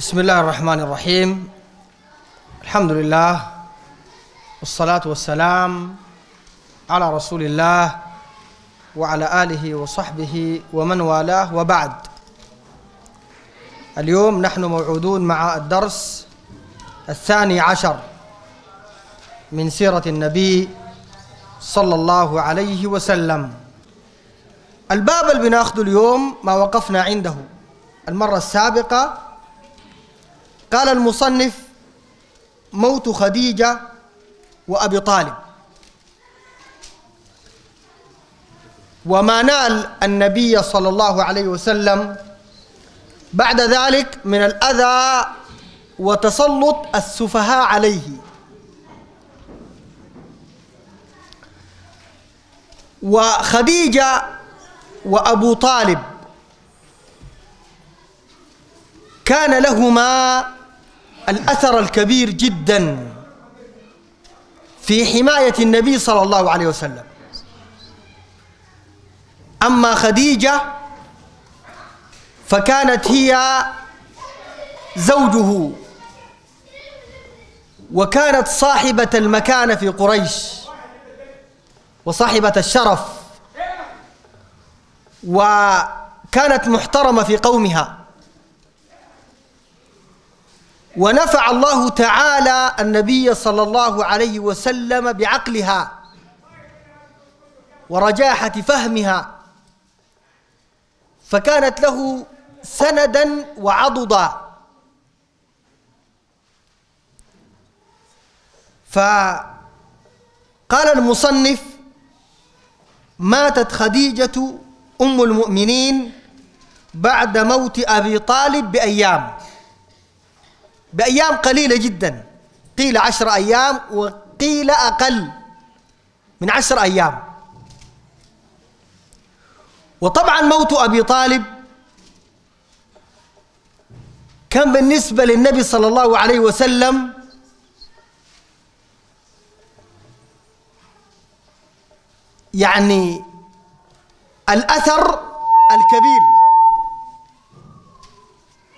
بسم الله الرحمن الرحيم الحمد لله والصلاة والسلام على رسول الله وعلى آله وصحبه ومن والاه وبعد اليوم نحن موعودون مع الدرس الثاني عشر من سيرة النبي صلى الله عليه وسلم الباب اللي بناخذه اليوم ما وقفنا عنده المرة السابقة قال المصنف موت خديجة وأبي طالب. وما نال النبي صلى الله عليه وسلم بعد ذلك من الأذى وتسلط السفهاء عليه. وخديجة وأبو طالب كان لهما الأثر الكبير جدا في حماية النبي صلى الله عليه وسلم. أما خديجة فكانت هي زوجه وكانت صاحبة المكانة في قريش وصاحبة الشرف وكانت محترمة في قومها. ونفع الله تعالى النبي صلى الله عليه وسلم بعقلها ورجاحة فهمها فكانت له سندا وعضدا. فقال المصنف ماتت خديجة أم المؤمنين بعد موت أبي طالب بأيام. بأيام قليلة جدا. قيل عشر أيام وقيل أقل. من عشر أيام. وطبعا موت أبي طالب كان بالنسبة للنبي صلى الله عليه وسلم يعني الأثر الكبير.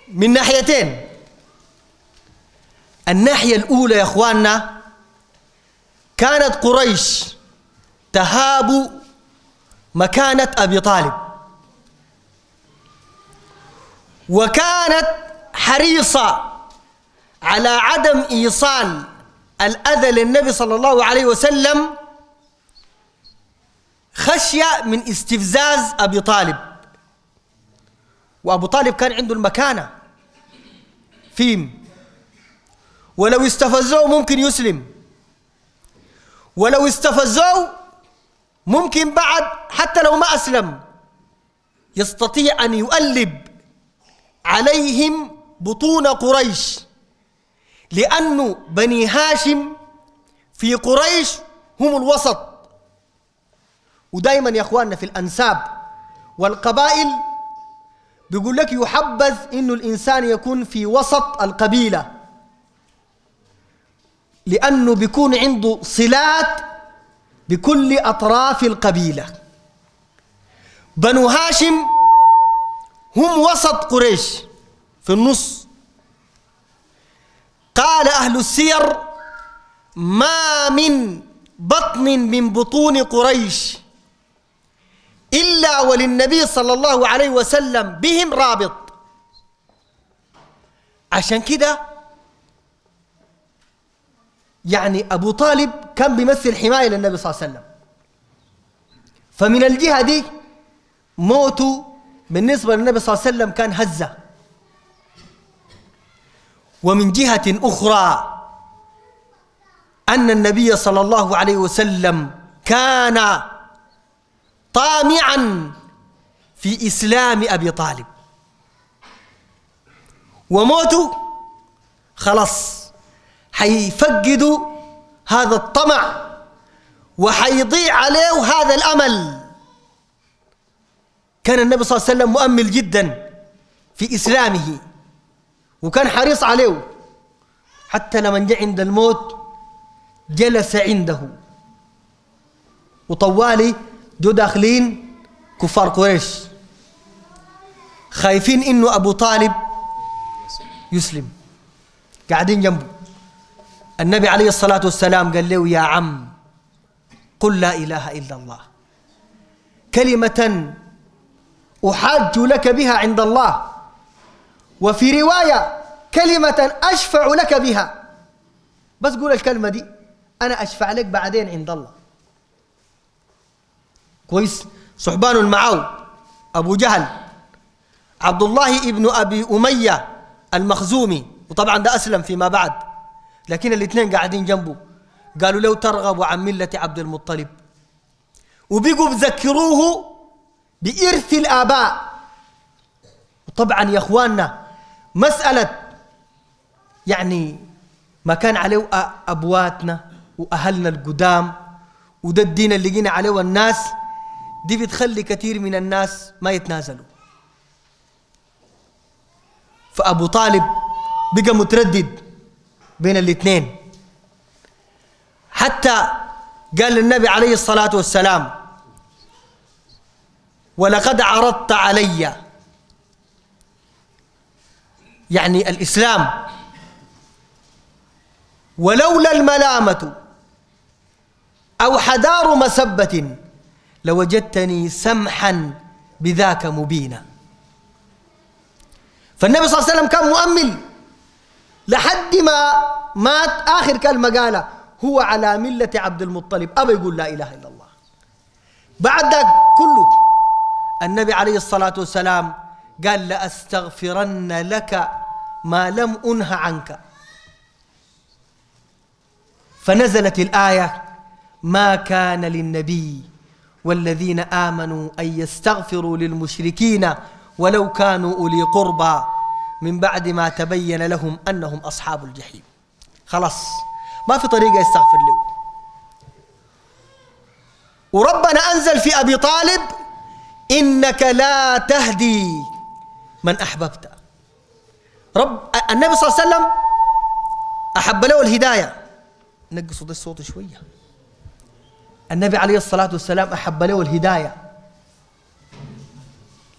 من ناحيتين. الناحية الأولى يا أخواننا كانت قريش تهاب مكانة أبي طالب. وكانت حريصة على عدم إيصال الأذى للنبي صلى الله عليه وسلم خشية من استفزاز أبي طالب. وأبو طالب كان عنده المكانة فيهم. ولو استفزوه ممكن يسلم. ولو استفزوه ممكن بعد حتى لو ما أسلم. يستطيع أن يؤلب عليهم بطون قريش. لأن بني هاشم في قريش هم الوسط. ودائما يا إخواننا في الأنساب والقبائل بيقول لك يحبذ إنه الإنسان يكون في وسط القبيلة. لأنه بيكون عنده صلات بكل أطراف القبيلة. بنو هاشم هم وسط قريش في النص. قال أهل السير ما من بطن من بطون قريش إلا وللنبي صلى الله عليه وسلم بهم رابط. عشان كده يعني أبو طالب كان بيمثل حماية للنبي صلى الله عليه وسلم. فمن الجهة دي موته بالنسبة للنبي صلى الله عليه وسلم كان هزة. ومن جهة أخرى أن النبي صلى الله عليه وسلم كان طامعا في إسلام أبي طالب. وموته خلاص. حيفقدوا هذا الطمع وحيضيع عليه هذا الأمل. كان النبي صلى الله عليه وسلم مؤمل جدا في إسلامه وكان حريص عليه. حتى لما جاء عند الموت جلس عنده. وطوالي جو داخلين كفار قريش. خايفين إنه أبو طالب يسلم. قاعدين جنبه. النبي عليه الصلاة والسلام قال له يا عم قل لا إله إلا الله. كلمة أحاج لك بها عند الله. وفي رواية كلمة أشفع لك بها. بس قول الكلمة دي أنا أشفع لك بعدين عند الله. كويس؟ صحبان معه أبو جهل عبد الله ابن أبي أمية المخزومي. وطبعا ده أسلم فيما بعد. لكن الاثنين قاعدين جنبه. قالوا له ترغب عن ملة عبد المطلب. وبقوا بذكروه بإرث الآباء. وطبعا يا إخواننا مسألة يعني ما كان عليه أبواتنا وأهلنا القدام وده الدين اللي جينا عليه الناس دي بتخلي كثير من الناس ما يتنازلوا. فأبو طالب بقى متردد. بين الاثنين. حتى قال للنبي عليه الصلاة والسلام ولقد عرضت علي. يعني الإسلام. ولولا الملامة أو حدار مسبة لوجدتني سمحا بذاك مبينا. فالنبي صلى الله عليه وسلم كان مؤمل لحد ما مات آخر كلمة قالها هو على ملة عبد المطلب. أبى يقول لا إله إلا الله. بعد ذلك كله النبي عليه الصلاة والسلام قال لأستغفرن لك ما لم أنه عنك. فنزلت الآية ما كان للنبي والذين آمنوا أن يستغفروا للمشركين ولو كانوا أولي قربى. من بعد ما تبين لهم أنهم أصحاب الجحيم. خلاص ما في طريقة يستغفر له. وربنا أنزل في أبي طالب إنك لا تهدي من أحببت. رب النبي صلى الله عليه وسلم أحب له الهداية. نقصوا الصوت شوية. النبي عليه الصلاة والسلام أحب له الهداية.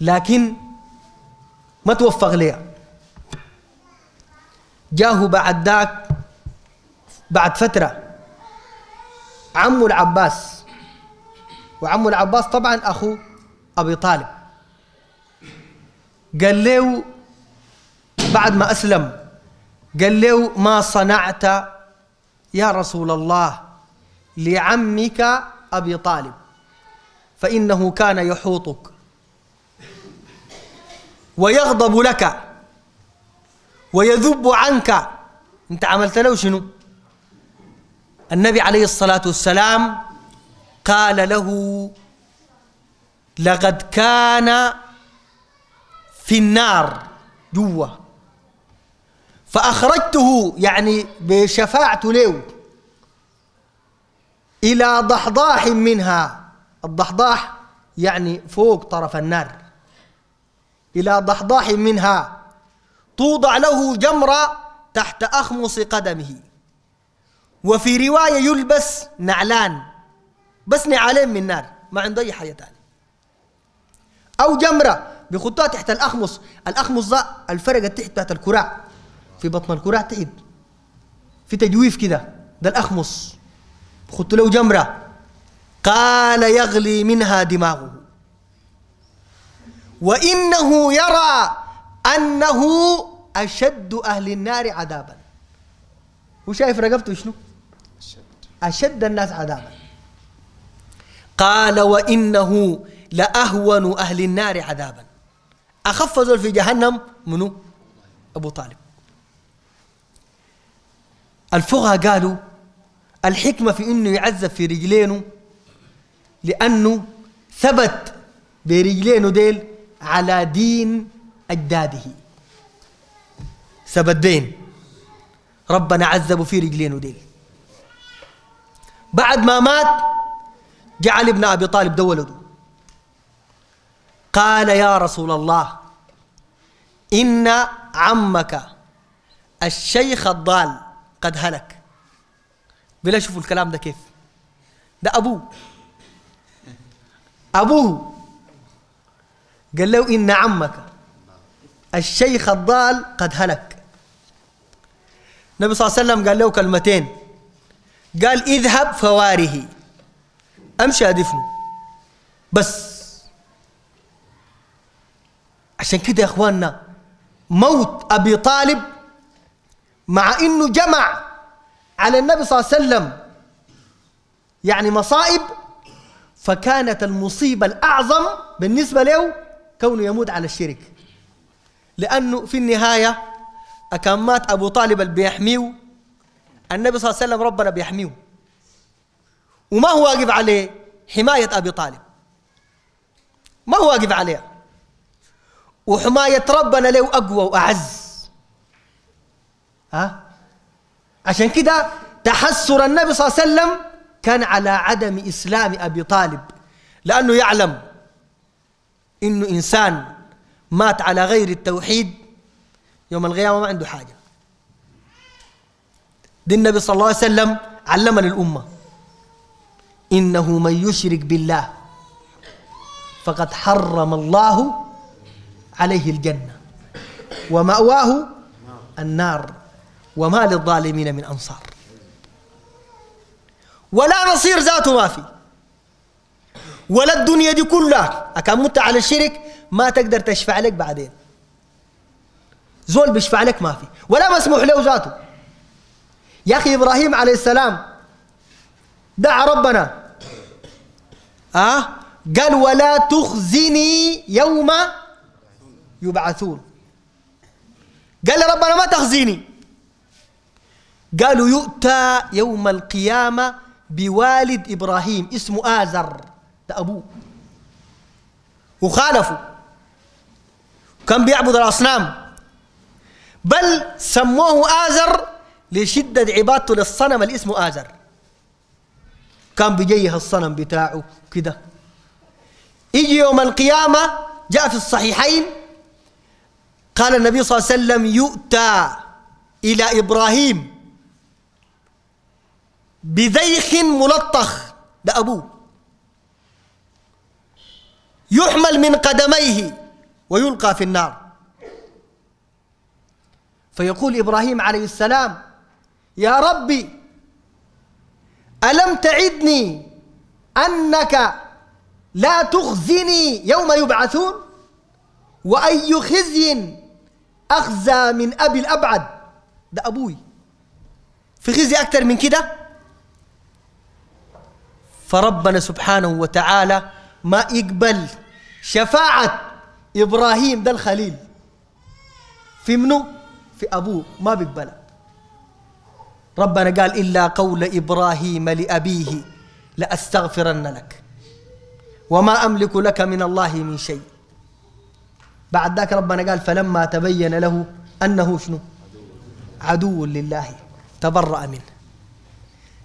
لكن ما توفق ليه؟ جاه بعد ذاك بعد فترة. عمه العباس. وعمه العباس طبعا أخو أبي طالب. قال له بعد ما أسلم قال له ما صنعت يا رسول الله لعمك أبي طالب فإنه كان يحوطك ويغضب لك. ويذب عنك. انت عملت له شنو؟ النبي عليه الصلاة والسلام قال له لقد كان في النار جوا فأخرجته يعني بشفاعة له إلى ضحضاح منها. الضحضاح يعني فوق طرف النار. إلى ضحضاح منها. توضع له جمرة تحت أخمص قدمه. وفي رواية يلبس نعلان بس نعالين من نار ما عنده أي حاجة تانية. أو جمرة بيخطوها تحت الأخمص الأخمص ده الفرق تحت تحت الكراع في بطن الكراع تحت. في تجويف كده ده الأخمص. بخط له جمرة. قال يغلي منها دماغه. وإنه يرى أنه أشد أهل النار عذابا. وشايف رقبته شنو؟ أشد الناس عذابا. قال وإنه لأهون أهل النار عذابا. أخف زول في جهنم منو؟ أبو طالب. الفقهاء قالوا الحكمة في أنه يعذب في رجلينه لأنه ثبت برجلينه ديل على دين أجداده. ثبت دين ربنا عذبه في رجلينه ديل بعد ما مات جعل ابن أبي طالب ده ولده. قال يا رسول الله إن عمك الشيخ الضال قد هلك. بلا شوفوا الكلام ده كيف. ده أبوه. أبوه. قال له إن عمك الشيخ الضال قد هلك. النبي صلى الله عليه وسلم قال له كلمتين. قال اذهب فواره. امشي ادفنه. بس. عشان كده يا اخواننا موت ابي طالب مع انه جمع على النبي صلى الله عليه وسلم يعني مصائب فكانت المصيبة الأعظم بالنسبة له كونه يموت على الشرك. لأنه في النهاية أكان مات أبو طالب اللي بيحميه. النبي صلى الله عليه وسلم ربنا بيحميه. وما هو واقف عليه؟ حماية أبي طالب. ما هو واقف عليها وحماية ربنا له أقوى وأعز. ها؟ عشان كده تحسر النبي صلى الله عليه وسلم كان على عدم إسلام أبي طالب. لأنه يعلم إنه إنسان مات على غير التوحيد يوم القيامة ما عنده حاجة. دي النبي صلى الله عليه وسلم علمنا الأمة. إنه من يشرك بالله فقد حرم الله عليه الجنة ومأواه النار وما للظالمين من أنصار. ولا نصير ذاته ما في. ولا الدنيا دي كلها أكان مت على الشرك؟ ما تقدر تشفع لك بعدين. زول بيشفع لك ما في ولا مسموح له ذاته. يا أخي إبراهيم عليه السلام دعا ربنا. أه؟ قال ولا تخزني يوم يبعثون. قال لي ربنا ما تخزيني. قالوا يؤتى يوم القيامة بوالد إبراهيم اسمه آزر ده أبوه. وخالفوا. كان بيعبد الأصنام؟ بل سموه آزر لشدة عبادته للصنم اللي اسمه آزر. كان بيجيه الصنم بتاعه كده. يجي يوم القيامة جاء في الصحيحين قال النبي صلى الله عليه وسلم يؤتى إلى إبراهيم بذيخ ملطخ ده أبوه يحمل من قدميه. ويلقى في النار. فيقول إبراهيم عليه السلام يا ربي ألم تعدني أنك لا تخزني يوم يبعثون؟ وأي خزي أخزى من أبي الأبعد. ده أبوي. في خزي أكثر من كده؟ فربنا سبحانه وتعالى ما يقبل شفاعة إبراهيم ده الخليل. في منو؟ في أبوه. ما بيقبلها ربنا قال إلا قول إبراهيم لأبيه لأستغفرن لك. وما أملك لك من الله من شيء. بعد ذاك ربنا قال فلما تبين له أنه شنو؟ عدو لله. تبرأ منه.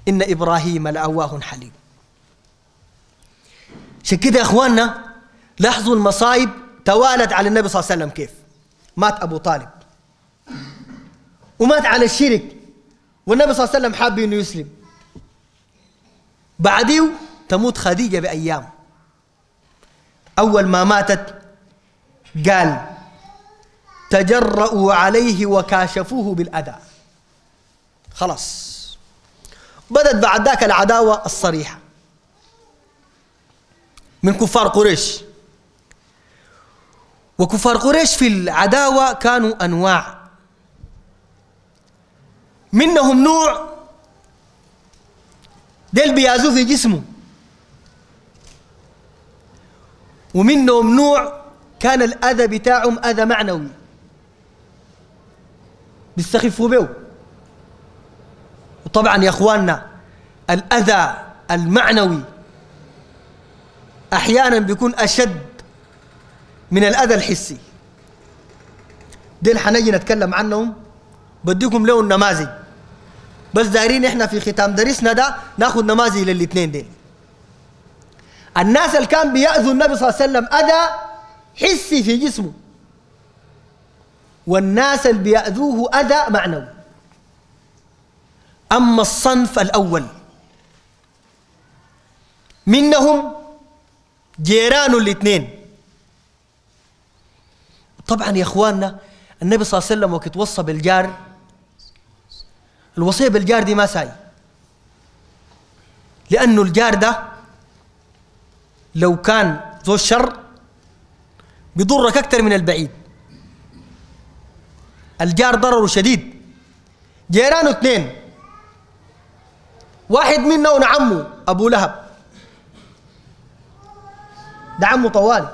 إن إبراهيم لأواه حليم. عشان كده يا إخواننا؟ لاحظوا المصايب توالت على النبي صلى الله عليه وسلم كيف؟ مات أبو طالب. ومات على الشرك. والنبي صلى الله عليه وسلم حاب إنه يسلم. بعديه تموت خديجة بأيام. أول ما ماتت قال تجرؤوا عليه وكاشفوه بالأذى. خلاص. بدت بعد ذاك العداوة الصريحة. من كفار قريش. وكفار قريش في العداوة كانوا أنواع. منهم نوع ديل بيازوه في جسمه. ومنهم نوع كان الأذى بتاعهم أذى معنوي. بيستخفوا به. وطبعا يا إخواننا الأذى المعنوي أحيانا بيكون أشد من الأذى الحسي. ديل حنجي نتكلم عنهم. بديكم له النماذج بس دايرين إحنا في ختام درسنا ده ناخذ نماذج للإثنين ديل. الناس اللي كان بيأذوا النبي صلى الله عليه وسلم أذى حسي في جسمه. والناس اللي بيأذوه أذى معنوي. أما الصنف الأول. منهم جيران الإثنين. طبعا يا أخواننا النبي صلى الله عليه وسلم وقت وصى بالجار الوصية بالجار دي ما ساي. لأنه الجار ده لو كان ذو الشر بيضرك أكثر من البعيد. الجار ضرره شديد. جيرانه اثنين. واحد منهم عمه أبو لهب. ده عمه طوال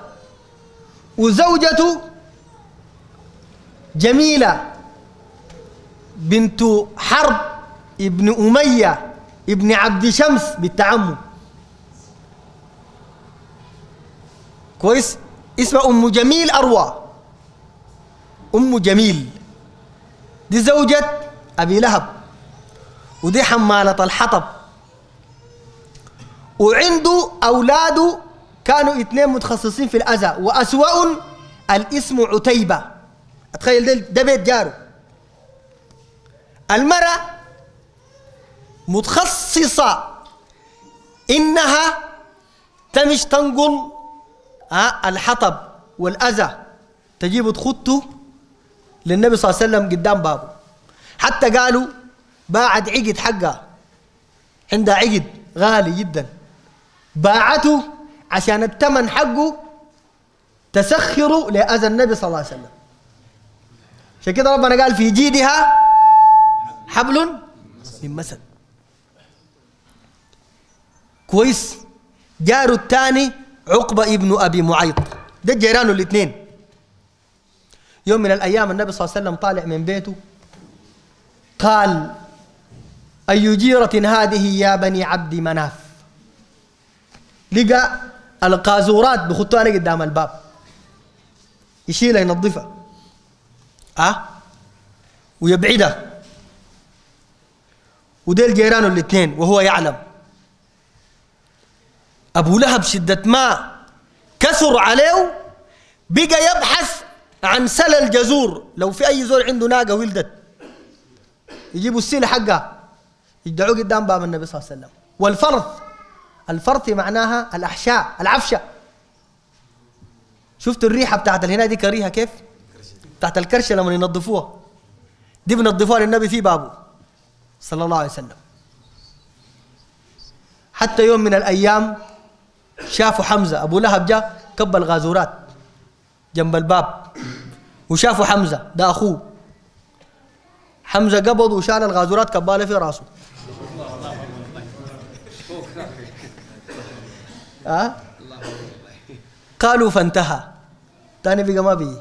وزوجته جميلة بنت حرب ابن أمية ابن عبد شمس بالتعمم كويس؟ اسمها أم جميل أروى. أم جميل. دي زوجة أبي لهب. ودي حمالة الحطب. وعنده أولاده كانوا اثنين متخصصين في الأذى وأسوأ الاسم عتيبة. أتخيل ده, ده بيت جاره. المرأة متخصصة إنها تمش تنقل الحطب والأذى تجيب تخطه للنبي صلى الله عليه وسلم قدام بابه. حتى قالوا باعت عقد حقها. عندها عقد غالي جدا. باعته عشان الثمن حقه تسخر لأذى النبي صلى الله عليه وسلم. عشان كده ربنا قال في جيدها حبل من مسد. كويس. جاره الثاني عقبة ابن أبي معيط. ده جيرانه الاثنين. يوم من الأيام النبي صلى الله عليه وسلم طالع من بيته. قال أي جيرة هذه يا بني عبد مناف؟ لقى القازورات بخطوها قدام الباب. يشيلها ينظفها. أه ويبعدها وديل جيرانه الاثنين وهو يعلم. أبو لهب شدة ما كثر عليه بقى يبحث عن سل الجزور. لو في أي زول عنده ناقة ولدت يجيبوا السيلة حقها. يدعوه قدام باب النبي صلى الله عليه وسلم. والفرث الفرث معناها الأحشاء العفشة. شفت الريحة بتاعت الهنا دي كريهة كيف؟ بتاعت الكرشة لما ينظفوها. دي بنظفوها للنبي في بابه صلى الله عليه وسلم. حتى يوم من الأيام شافوا حمزة أبو لهب جاء كب الغازورات جنب الباب وشافوا حمزة ده أخوه. حمزة قبض وشال الغازورات كبالة في راسه. أه؟ قالوا فانتهى. تاني بقى ما بي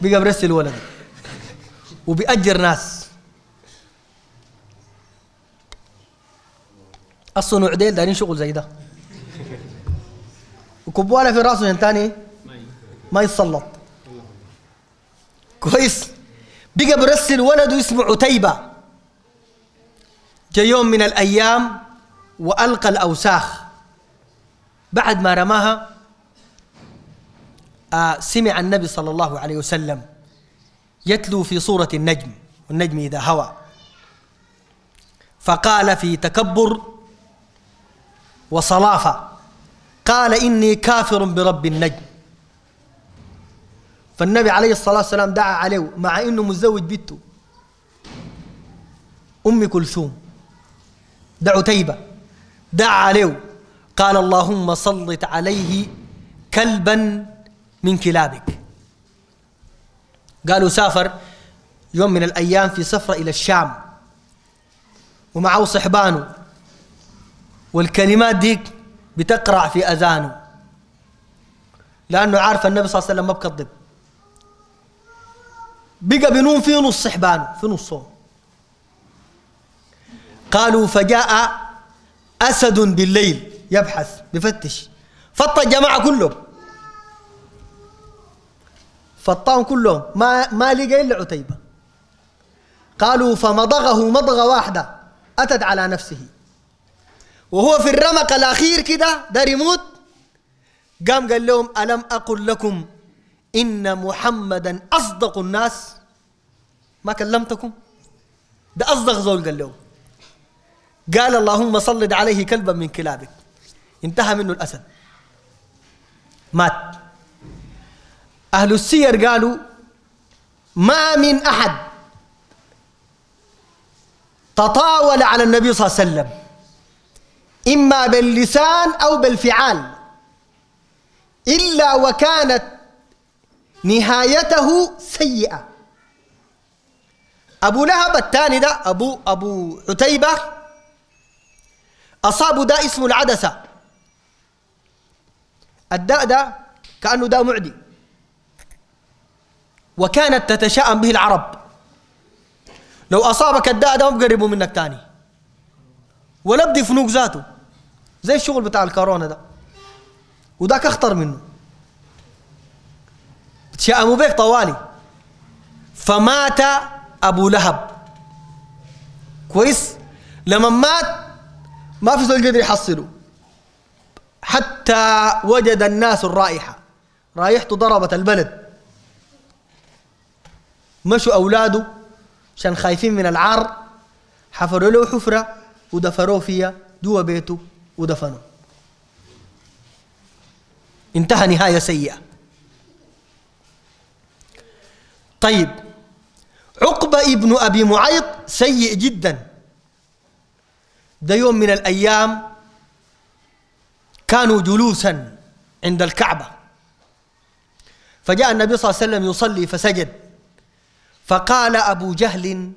بقى برسل الولد. وبيأجر ناس. الصنوع ديل دارين شغل زي ده. وكبواله في رأسه تاني ما يتسلط. كويس. بقى برسل ولده اسمه عتيبة. جاء يوم من الأيام وألقى الأوساخ. بعد ما رماها سمع النبي صلى الله عليه وسلم يتلو في صورة النجم والنجم إذا هوى. فقال في تكبر وصلافة قال إني كافر برب النجم. فالنبي عليه الصلاة والسلام دعا عليه مع إنه متزوج بنته أم كلثوم. ده عتيبة دعا عليه قال اللهم سلط عليه كلبا من كلابك. قالوا سافر يوم من الأيام في سفرة إلى الشام. ومعه صحبانه والكلمات ديك بتقرع في أذانه. لأنه عارف النبي صلى الله عليه وسلم ما بكذب. بقى بنوم في نص صحبانه في نصهم قالوا فجاء أسد بالليل يبحث بفتش. فط الجماعة كلهم. فطاهم كلهم. ما ما لقى إلا عتيبة. قالوا فمضغه مضغة واحدة أتت على نفسه. وهو في الرمق الأخير كده دار يموت. قام قال لهم ألم أقل لكم إن محمدا أصدق الناس؟ ما كلمتكم؟ ده أصدق زول قال لهم. قال اللهم صلد عليه كلبا من كلابك. انتهى منه الأسد. مات. أهل السير قالوا ما من أحد تطاول على النبي صلى الله عليه وسلم إما باللسان أو بالفعال إلا وكانت نهايته سيئة. أبو لهب الثاني ده أبو أبو عتيبة أصابه داء اسمه العدسة. الداء ده كأنه داء معدي. وكانت تتشائم به العرب. لو أصابك الداء ده ما بقربوا منك تاني. ولا بدي فنوك ذاته. زي الشغل بتاع الكورونا ده. وذاك أخطر منه. تشائموا بك طوالي. فمات أبو لهب. كويس؟ لما مات ما في زول قدر يحصله. حتى وجد الناس الرائحة. رائحته ضربت البلد. مشوا أولاده عشان خايفين من العار حفروا له حفرة ودفروه فيها جوا بيته ودفنوه انتهى نهاية سيئة. طيب عقبة ابن أبي معيط سيء جدا. ده يوم من الأيام كانوا جلوسا عند الكعبة. فجاء النبي صلى الله عليه وسلم يصلي فسجد. فقال أبو جهل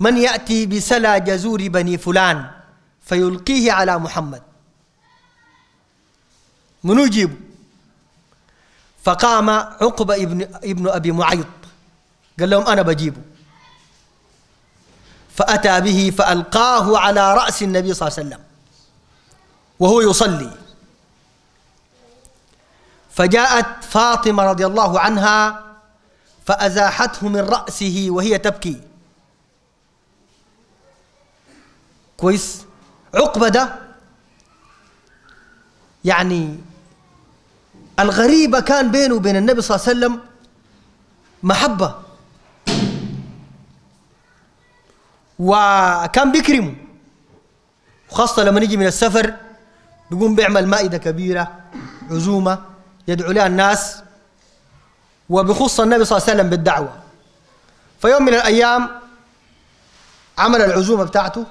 من يأتي بسلى جزور بني فلان فيلقيه على محمد. من يجيب فقام عقبة ابن, ابن أبي معيط. قال لهم أنا بجيبه. فأتى به فألقاه على رأس النبي صلى الله عليه وسلم. وهو يصلي. فجاءت فاطمة رضي الله عنها فأزاحته من رأسه وهي تبكي. كويس؟ عقبة ده يعني الغريبة كان بينه وبين النبي صلى الله عليه وسلم محبة. وكان بيكرمه. وخاصة لما نيجي من السفر بيقوم بيعمل مائدة كبيرة عزومة يدعو لها الناس. وبخص النبي صلى الله عليه وسلم بالدعوة. فيوم من الأيام عمل العزومة بتاعته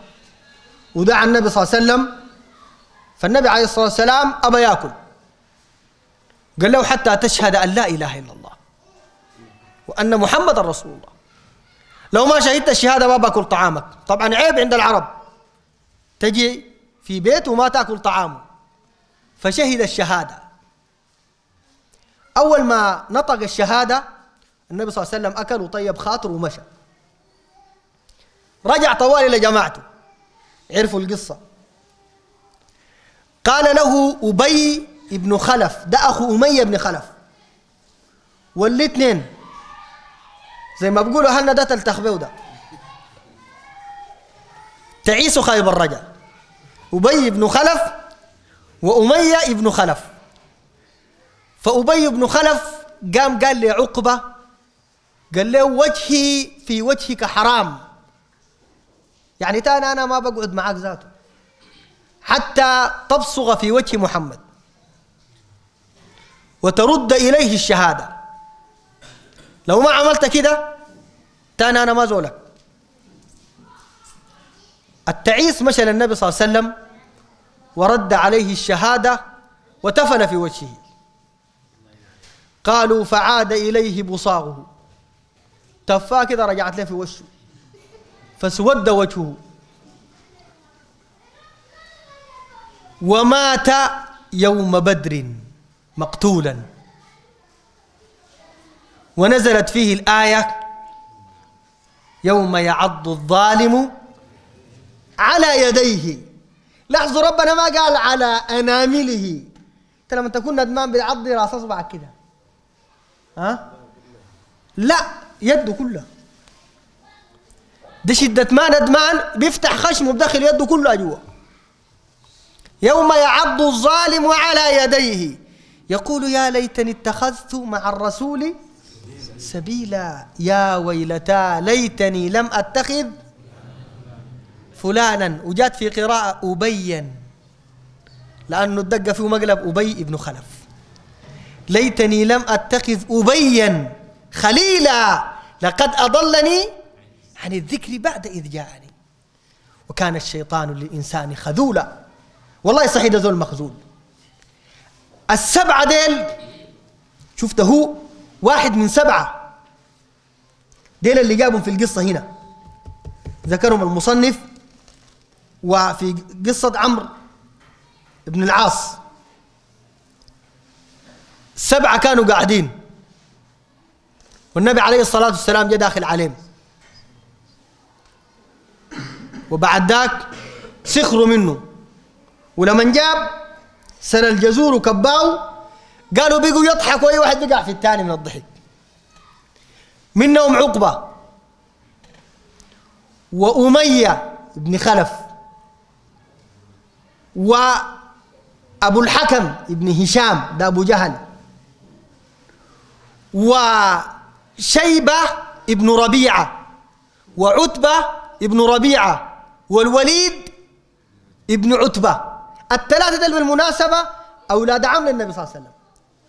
ودعا النبي صلى الله عليه وسلم فالنبي عليه الصلاة والسلام أبى يأكل. قال له حتى تشهد أن لا إله إلا الله وأن محمد رسول الله. لو ما شهدت الشهادة ما بأكل طعامك. طبعا عيب عند العرب. تجي في بيت وما تأكل طعامه. فشهد الشهادة. أول ما نطق الشهادة النبي صلى الله عليه وسلم أكل وطيب خاطر ومشى. رجع طوال إلى جماعته. عرفوا القصة. قال له أبي ابن خلف ده أخو أمية بن خلف. والاثنين زي ما بيقولوا هلنا ده تلتخبيو ده. تعيس خايب الرجل. أبي بن خلف وأمية ابن خلف. فأبي بن خلف قام قال لي عقبة قال له وجهي في وجهك حرام. يعني تاني أنا ما بقعد معاك ذاته. حتى تبصغ في وجه محمد. وترد إليه الشهادة. لو ما عملت كده تاني أنا ما زولك. التعيس مشى للنبي صلى الله عليه وسلم ورد عليه الشهادة وتفل في وجهه. قالوا فعاد إليه بصاغه. تفا كده رجعت له في وشه. فسود وجهه. ومات يوم بدر مقتولا. ونزلت فيه الآية يوم يعض الظالم على يديه. لاحظوا ربنا ما قال على أنامله. انت لما تكون ندمان بتعض راس اصبعك كده. ها؟ لا يده كلها. ده شدة ما ندمان بيفتح خشمه بداخل يده كلها جوا. يوم يعض الظالم على يديه. يقول يا ليتني اتخذت مع الرسول سبيلا. يا ويلتا ليتني لم أتخذ فلانا. وجات في قراءة أبين لأنه الدقة فيه مقلب أبي ابن خلف. ليتني لم أتخذ أبيا خليلا لقد أضلني عن الذكر بعد إذ جاءني. وكان الشيطان للإنسان خذولا. والله صحيح زول مخذول السبعة ديل شفت هو واحد من سبعة. ديل اللي جابهم في القصة هنا. ذكرهم المصنف وفي قصة عمرو بن العاص. سبعة كانوا قاعدين. والنبي عليه الصلاة والسلام جاء داخل عليهم. وبعد ذاك سخروا منه. ولما جاب سن الجزور وكباو قالوا بيقوا يضحكوا اي واحد بقع في الثاني من الضحك. منهم عقبة وأمية بن خلف وأبو الحكم بن هشام ده أبو جهل. وشيبة ابن ربيعة وعتبة ابن ربيعة والوليد ابن عتبة. الثلاثة دول بالمناسبة أولاد عم للنبي صلى الله عليه وسلم.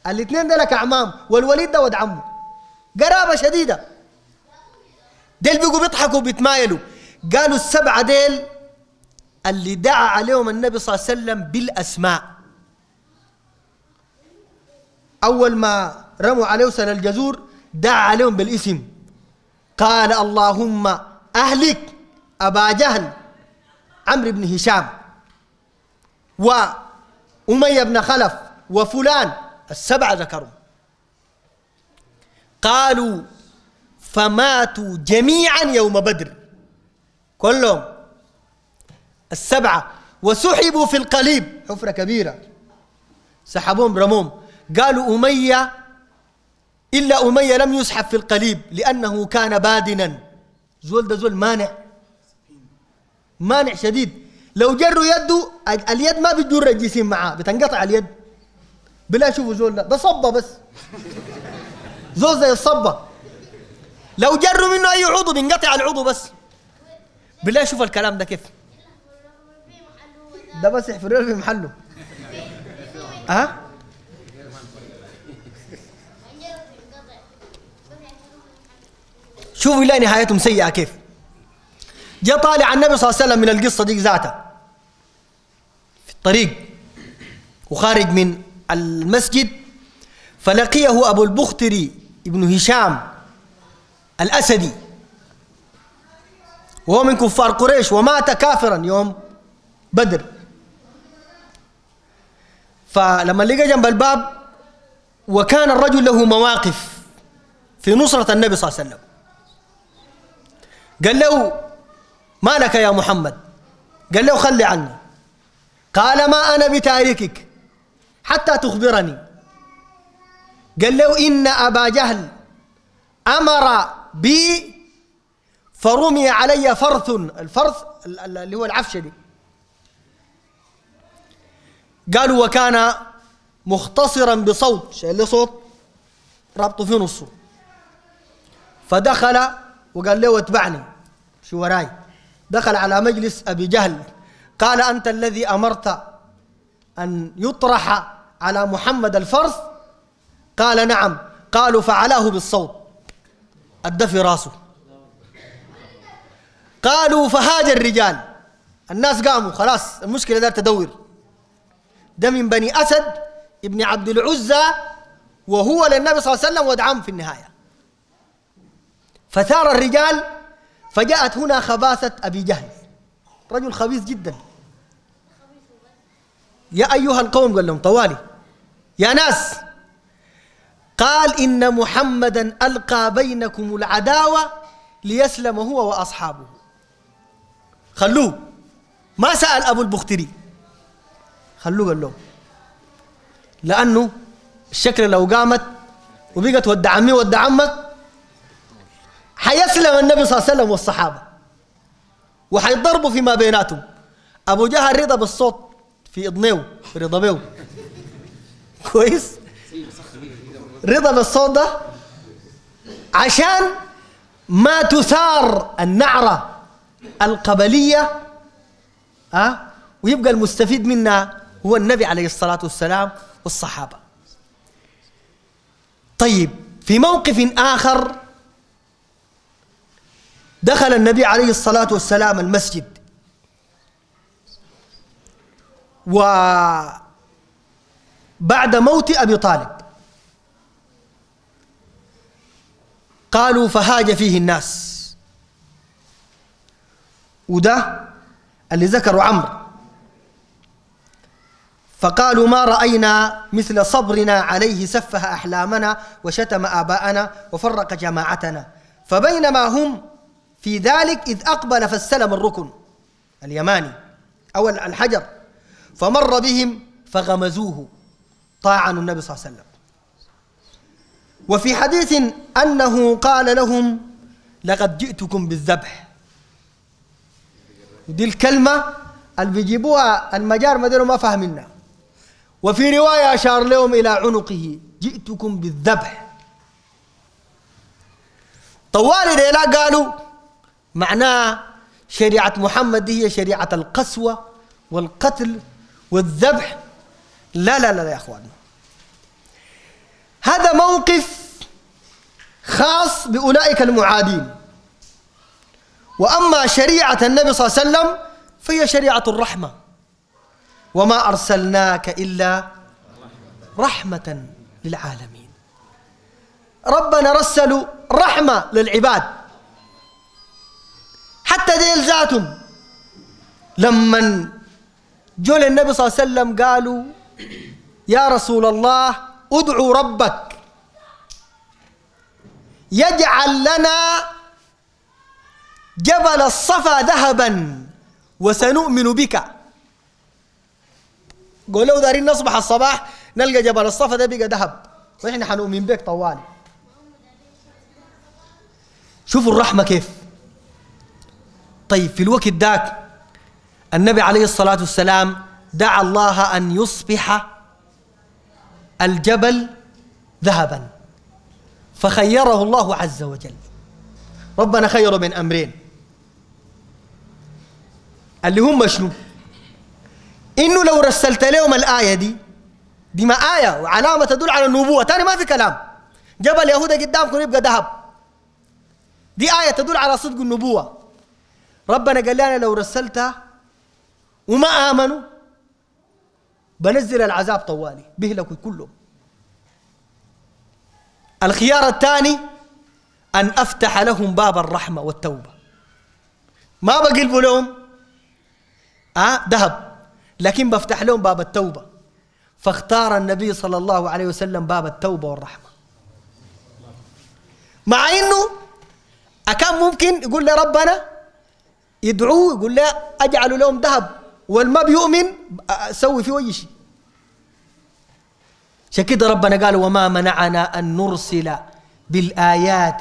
الاثنين دول اعمام والوليد ده ولد عمه. قرابة شديدة. ديل بيقوا بيضحكوا بيتمايلوا قالوا السبعة ديل اللي دعا عليهم النبي صلى الله عليه وسلم بالأسماء. أول ما رموا عليه سن الجزور دعا عليهم بالاسم قال اللهم أهلك أبا جهل عمرو بن هشام وأمية بن خلف وفلان السبعة ذكروا. قالوا فماتوا جميعا يوم بدر. كلهم السبعة. وسحبوا في القليب حفرة كبيرة. سحبوهم رموم قالوا أمية إلا أمية لم يسحب في القليب لأنه كان بادنا. زول ده زول مانع. مانع شديد. لو جروا يده اليد ما بتجر الجسم معاه بتنقطع اليد. بلا شوفوا زول ده, صبة بس. زول زي الصبة. لو جروا منه أي عضو بينقطع العضو بس. بلا شوف الكلام ده كيف. ده بس يحفروا في محله. ها؟ أه؟ شوفوا لا نهايتهم سيئة كيف. جاء طالع النبي صلى الله عليه وسلم من القصة دي ذاتها في الطريق وخارج من المسجد فلقيه أبو البختري ابن هشام الأسدي وهو من كفار قريش ومات كافرا يوم بدر. فلما لقى جنب الباب وكان الرجل له مواقف في نصرة النبي صلى الله عليه وسلم. قال له ما لك يا محمد؟ قال له خلي عني. قال ما أنا بتاركك حتى تخبرني. قال له إن أبا جهل أمر بي فرمي علي فرث الفرث اللي هو العفشة دي. قالوا وكان مختصرا بصوت. شايل له صوت؟ رابطه في نصه. فدخل وقال له اتبعني. شو وراي. دخل على مجلس أبي جهل. قال أنت الذي أمرت أن يطرح على محمد الفرث قال نعم. قالوا فعلاه بالصوت. الدفي راسه. قالوا فهاج الرجال. الناس قاموا. خلاص المشكلة دار تدور. ده من بني أسد ابن عبد العزى وهو للنبي صلى الله عليه وسلم ودعم في النهاية. فثار الرجال فجاءت هنا خباثة أبي جهل. رجل خبيث جدا. يا أيها القوم قال لهم طوالي. يا ناس قال إن محمدا ألقى بينكم العداوة ليسلم هو وأصحابه. خلوه. ما سأل أبو البختري. خلوه قال له لأنه الشكل لو قامت وبقت ود عمي ود عمك حيسلم النبي صلى الله عليه وسلم والصحابة. وحيضربوا فيما بيناتهم. أبو جهل رضا بالصوت في إضنيه رضا بيو كويس؟ رضا بالصوت ده عشان ما تثار النعرة القبلية أه؟ ويبقى المستفيد منها هو النبي عليه الصلاة والسلام والصحابة. طيب في موقف آخر دخل النبي عليه الصلاة والسلام المسجد. وبعد موت أبي طالب. قالوا فهاج فيه الناس. وده اللي ذكروا عمرو. فقالوا ما رأينا مثل صبرنا عليه سفه أحلامنا وشتم آباءنا وفرق جماعتنا. فبينما هم في ذلك إذ أقبل فاستلم الركن اليماني أو الحجر فمر بهم فغمزوه طاعنوا النبي صلى الله عليه وسلم. وفي حديث أنه قال لهم لقد جئتكم بالذبح. ودي الكلمة اللي بيجيبوها المجار ما ما فاهمينها. وفي رواية أشار لهم إلى عنقه جئتكم بالذبح. طوال ليلا قالوا معناه شريعة محمد هي شريعة القسوة والقتل والذبح. لا لا لا يا اخواننا هذا موقف خاص بأولئك المعادين. وأما شريعة النبي صلى الله عليه وسلم فهي شريعة الرحمة. وما أرسلناك إلا رحمة للعالمين. ربنا رسلوا رحمة للعباد. حتى ديل ذاتهم. لمن جو للنبي صلى الله عليه وسلم قالوا يا رسول الله ادعو ربك. يجعل لنا جبل الصفا ذهبا وسنؤمن بك. قولوا دارين نصبح الصباح نلقى جبل الصفا ده بقى ذهب. وإحنا حنؤمن بك طوال. شوفوا الرحمة كيف. طيب في الوقت ذاك النبي عليه الصلاة والسلام دعا الله أن يصبح الجبل ذهبا فخيره الله عز وجل. ربنا خير من أمرين. اللي هم شنو؟ إنه لو رسلت لهم الآية دي دي ما آية وعلامة تدل على النبوة. تاني ما في كلام. جبل يهودا قدامكم يبقى ذهب. دي آية تدل على صدق النبوة. ربنا قال لنا لو رسلتها وما آمنوا بنزل العذاب طوالي بيهلكوا كلهم. الخيار الثاني أن أفتح لهم باب الرحمة والتوبة. ما بقلبوا لهم؟ آه ذهب. لكن بفتح لهم باب التوبة. فاختار النبي صلى الله عليه وسلم باب التوبة والرحمة. مع إنه أكان ممكن يقول لربنا يدعوه يقول له أجعل لهم ذهب والما بيؤمن سوي فيه أي شيء. عشان كده ربنا قال وما منعنا أن نرسل بالآيات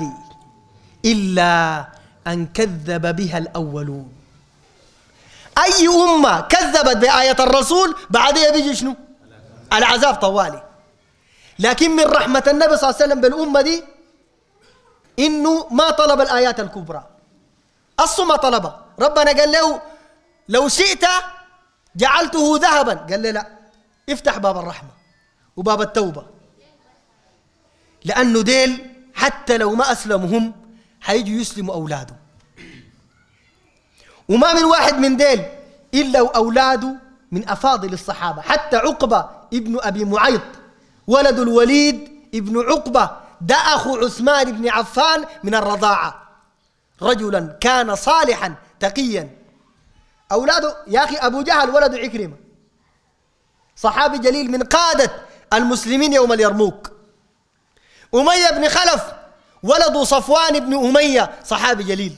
إلا أن كذب بها الأولون. أي أمة كذبت بآية الرسول بعدها بيجي شنو؟ العذاب طوالي. لكن من رحمة النبي صلى الله عليه وسلم بالأمة دي إنه ما طلب الآيات الكبرى. أصله ما طلبها ربنا قال له لو شئت جعلته ذهبا. قال لي لا افتح باب الرحمة وباب التوبة. لأنه ديل حتى لو ما أسلموا هم حيجوا يسلموا أولاده وما من واحد من ديل إلا وأولاده من أفاضل الصحابة. حتى عقبة ابن أبي معيط ولد الوليد ابن عقبة ده أخو عثمان بن عفان من الرضاعة. رجلا كان صالحا تقيا. أولاده يا أخي أبو جهل ولد عكرمة. صحابي جليل من قادة المسلمين يوم اليرموك. أمية بن خلف ولد صفوان بن أمية صحابي جليل.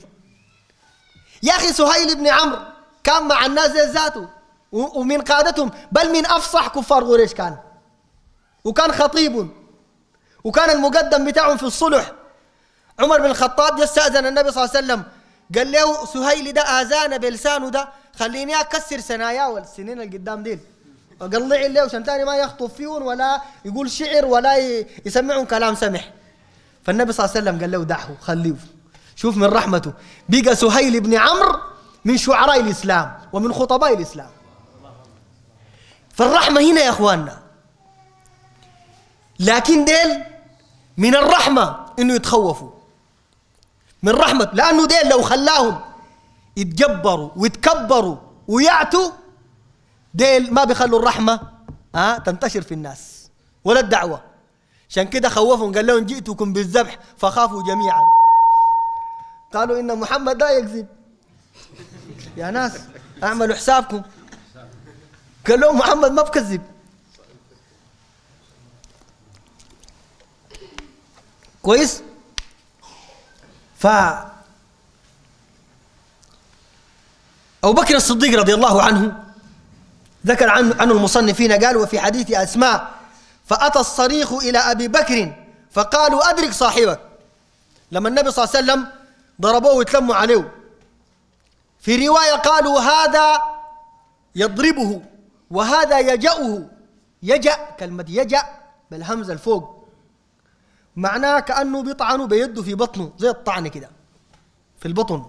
يا أخي سهيل بن عمرو كان مع الناس ذاته ومن قادتهم بل من أفصح كفار قريش كان. وكان خطيب وكان المقدم بتاعهم في الصلح. عمر بن الخطاب يستأذن النبي صلى الله عليه وسلم قال له سهيل ده آذانا بلسانه ده خليني أكسر سنايا والسنين اللي قدام ديل. اقلع اللي عشان تاني ما يخطب فيهم ولا يقول شعر ولا يسمعهم كلام سمح. فالنبي صلى الله عليه وسلم قال له دعه خليه. شوف من رحمته. بقى سهيل بن عمرو من شعراء الإسلام ومن خطباء الإسلام. فالرحمة هنا يا إخواننا. لكن ديل من الرحمة إنه يتخوفوا. من رحمة لأنه ديل لو خلاهم يتجبروا ويتكبروا ويعتوا ديل ما بيخلوا الرحمة ها تنتشر في الناس ولا الدعوة. عشان كده خوفهم قال لهم جئتكم بالذبح فخافوا جميعا. قالوا إن محمد لا يكذب. يا ناس أعملوا حسابكم. قال لهم محمد ما بكذب. كويس؟ ف أبو بكر الصديق رضي الله عنه ذكر عنه, عنه المصنفين قال وفي حديث أسماء فأتى الصريخ إلى أبي بكر فقالوا أدرك صاحبك. لما النبي صلى الله عليه وسلم ضربوه ويتلموا عليه. في رواية قالوا هذا يضربه وهذا يجأه. يجأ كلمة يجأ بالهمزة الفوق. معناه كأنه بيطعنه بيده في بطنه زي الطعن كده في البطن.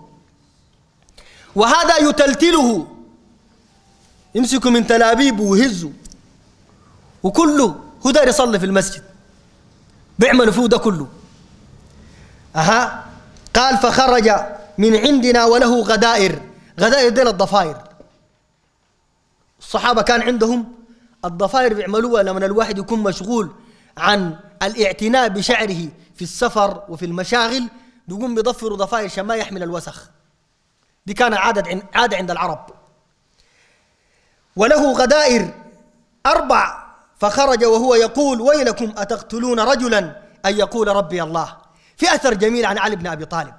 وهذا يتلتله يمسكه من تلابيبه ويهزه وكله هو داير يصلي في المسجد بيعملوا فيه ده كله. أها قال فخرج من عندنا وله غدائر. غدائر دين الضفائر الصحابة كان عندهم الضفائر بيعملوها لما الواحد يكون مشغول عن الاعتناء بشعره في السفر وفي المشاغل بيقوم بيضفروا ضفائر عشان ما يحمل الوسخ. دي كان عادة عادة عند العرب. وله غدائر أربع فخرج وهو يقول ويلكم أتقتلون رجلا؟ أن يقول ربي الله. في أثر جميل عن علي بن أبي طالب.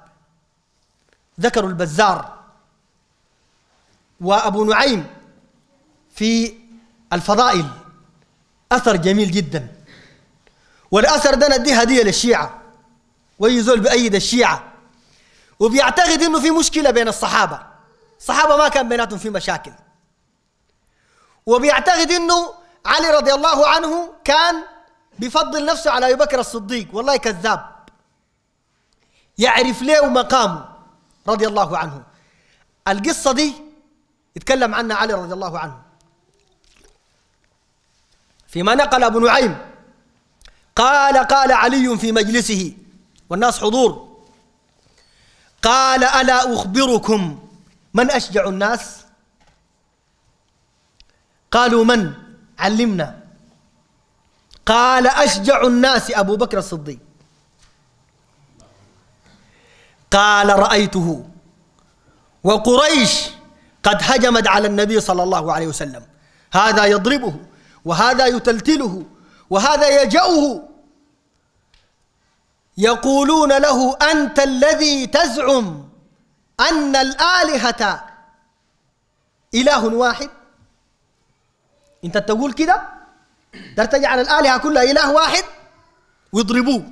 ذكروا البزار وأبو نعيم في الفضائل. أثر جميل جدا. والأثر ده نديه هدية للشيعة ويزول بأيد الشيعة. وبيعتقد إنه في مشكلة بين الصحابة. الصحابة ما كان بيناتهم في مشاكل. وبيعتقد إنه علي رضي الله عنه كان بيفضل نفسه على أبي بكر الصديق والله كذاب. يعرف له مقامه رضي الله عنه. القصة دي يتكلم عنها علي رضي الله عنه. فيما نقل أبو نعيم. قال قال علي في مجلسه والناس حضور. قال ألا أخبركم من أشجع الناس؟ قالوا من؟ علمنا. قال أشجع الناس أبو بكر الصديق. قال رأيته. وقريش قد هجمت على النبي صلى الله عليه وسلم. هذا يضربه وهذا يتلتله. وهذا يجأه. يقولون له أنت الذي تزعم أن الآلهة إله واحد. أنت تقول كده؟ در تجعل الآلهة كلها إله واحد؟ ويضربوه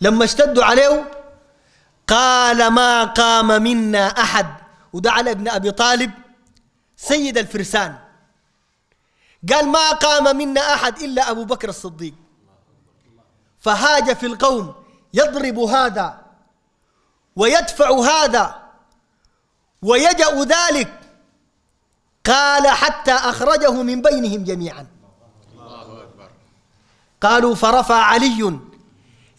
لما اشتدوا عليه قال ما قام منا أحد. وده على ابن أبي طالب سيد الفرسان. قال ما قام منا أحد إلا أبو بكر الصديق. فهاج في القوم يضرب هذا ويدفع هذا ويجأ ذلك. قال حتى أخرجه من بينهم جميعا. قالوا فرفع علي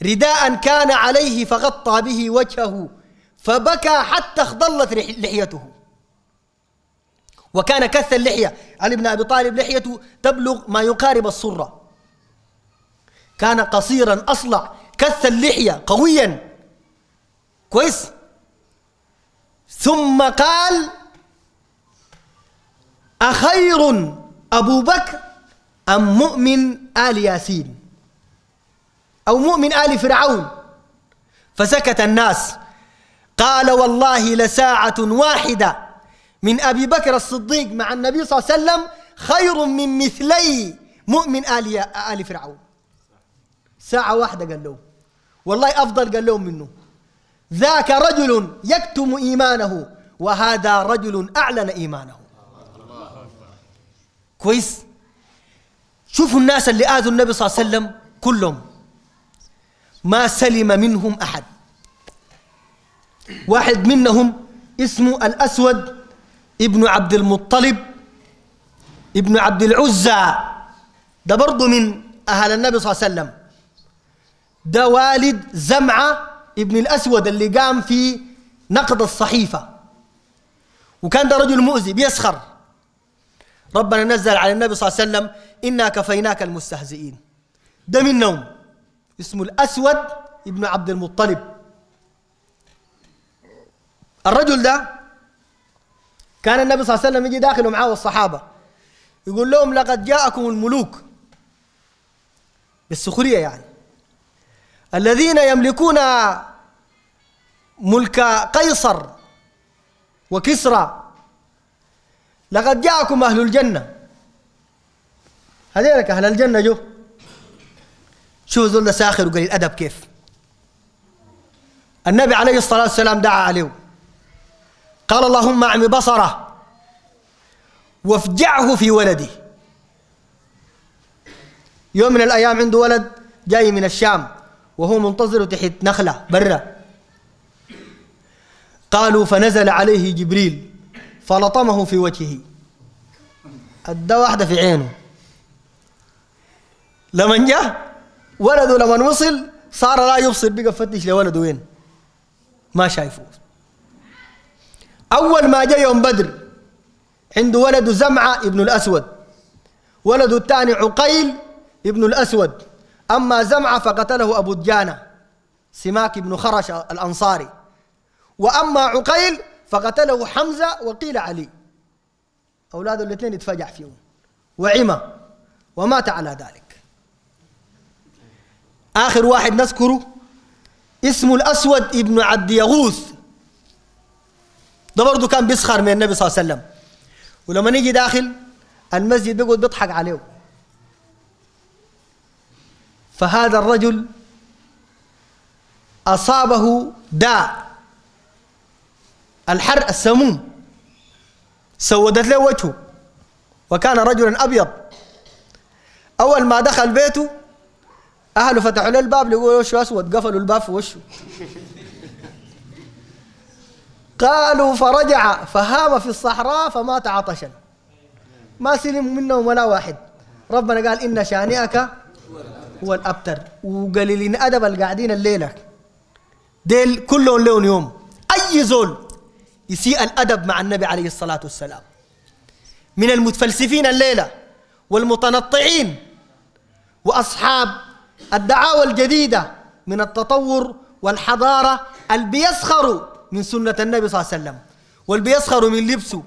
رداء كان عليه فغطى به وجهه فبكى حتى اخضلت لحيته. وكان كث اللحية. علي بن أبي طالب لحيته تبلغ ما يقارب الصرة. كان قصيرا أصلع. كث اللحية قويا. كويس؟ ثم قال أخير أبو بكر أم مؤمن آل ياسين؟ أو مؤمن آل فرعون. فسكت الناس. قال والله لساعة واحدة من أبي بكر الصديق مع النبي صلى الله عليه وسلم خير من مثلي مؤمن آل, آل فرعون. ساعة واحدة قال له والله أفضل قال لهم منه. ذاك رجل يكتم إيمانه وهذا رجل أعلن إيمانه. كويس؟ شوفوا الناس اللي آذوا النبي صلى الله عليه وسلم كلهم. ما سلم منهم أحد. واحد منهم اسمه الأسود ابن عبد المطلب ابن عبد العزى ده برضه من أهل النبي صلى الله عليه وسلم. ده والد زمعة ابن الأسود اللي قام في نقد الصحيفة. وكان ده رجل مؤذي بيسخر. ربنا نزل على النبي صلى الله عليه وسلم إنا كفيناك المستهزئين. ده منهم اسمه الأسود ابن عبد المطلب الرجل ده كان النبي صلى الله عليه وسلم يجي داخل ومعاه الصحابة يقول لهم لقد جاءكم الملوك. بالسخرية يعني. الذين يملكون ملك قيصر وكسرى. لقد جاءكم أهل الجنة. هذيلك أهل الجنة جو. شوفوا ذول ساخر وقليل أدب كيف؟ النبي عليه الصلاة والسلام دعا عليه قال اللهم اعم بصره وافجعه في ولده. يوم من الأيام عنده ولد جاي من الشام وهو منتظر تحت نخلة برا. قالوا فنزل عليه جبريل فلطمه في وجهه. أدى واحدة في عينه. لمن جاء؟ ولده لمن وصل؟ صار لا يبصر. بقى فتش لولده وين؟ ما شايفه. أول ما جاء يوم بدر عنده ولده زمعة ابن الأسود ولده الثاني عقيل ابن الأسود. أما زمعة فقتله أبو دجانة سماك بن خرش الأنصاري. وأما عقيل فقتله حمزة وقيل علي. أولاده الاثنين اتفجع فيهم. وعمى ومات على ذلك. آخر واحد نذكره اسمه الأسود ابن عبد يغوث. ده برضه كان بيسخر من النبي صلى الله عليه وسلم. ولما نيجي داخل المسجد بيقعد بيضحك عليه. فهذا الرجل أصابه داء. الحر السموم. سودت له وجهه. وكان رجلا أبيض. أول ما دخل بيته أهله فتحوا له الباب لقوا وشه أسود قفلوا الباب في وشه. قالوا فرجع فهام في الصحراء فمات عطشا. ما سلم منهم ولا واحد. ربنا قال إن شانئك هو الأبتر. وقليلين أدب القاعدين الليلة ديل كلهم لون يوم. أي زول يسيء الأدب مع النبي عليه الصلاة والسلام. من المتفلسفين الليلة والمتنطعين وأصحاب الدعاوى الجديدة من التطور والحضارة اللي بيسخروا من سنة النبي صلى الله عليه وسلم واللي بيسخروا من لبسه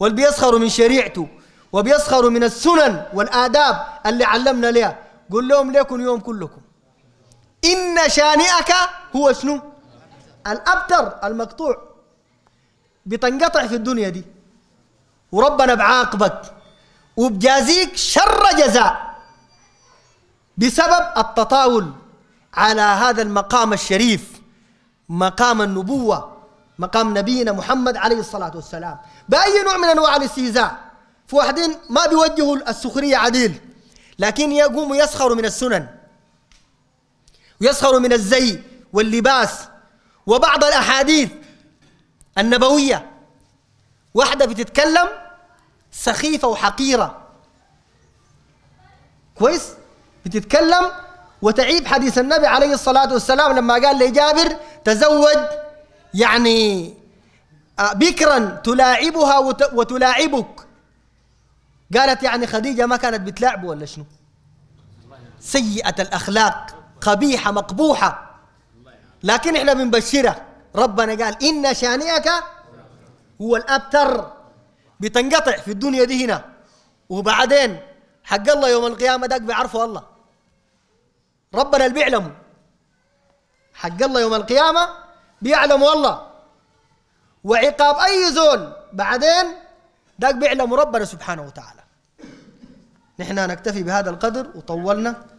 واللي بيسخروا من شريعته وبيسخروا من السنن والآداب اللي علمنا لها قل لهم ليكن يوم كلكم. إن شانئك هو شنو؟ الأبتر المقطوع. بتنقطع في الدنيا دي. وربنا بعاقبك. وبجازيك شر جزاء. بسبب التطاول على هذا المقام الشريف مقام النبوة. مقام نبينا محمد عليه الصلاة والسلام. بأي نوع من أنواع الاستهزاء؟ في واحدين ما بيوجهوا السخرية عديل لكن يقوموا يسخروا من السنن ويسخروا من الزي واللباس. وبعض الأحاديث النبوية واحدة بتتكلم سخيفة وحقيرة. كويس؟ بتتكلم وتعيب حديث النبي عليه الصلاة والسلام لما قال لجابر تزوج يعني آه، بكرا تلاعبها وتلاعبك. قالت يعني خديجة ما كانت بتلاعبه ولا شنو؟ سيئة الأخلاق قبيحة مقبوحة. لكن إحنا بنبشرها. ربنا قال إن شانئك هو الأبتر. بتنقطع في الدنيا دي هنا. وبعدين حق الله يوم القيامة داك بيعرفه الله. ربنا اللي بيعلمه. حق الله يوم القيامة بيعلمه الله وعقاب أي زول بعدين داك بيعلمه ربنا سبحانه وتعالى. نحن نكتفي بهذا القدر وطولنا.